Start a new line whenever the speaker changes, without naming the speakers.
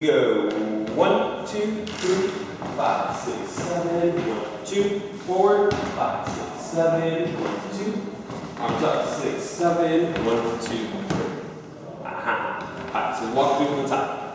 Go. One, two, three, five, six, seven. One, forward. Five, six, seven. One, two. Arms up. Six, seven. One, two, three. Aha. All right, so walk through from the top.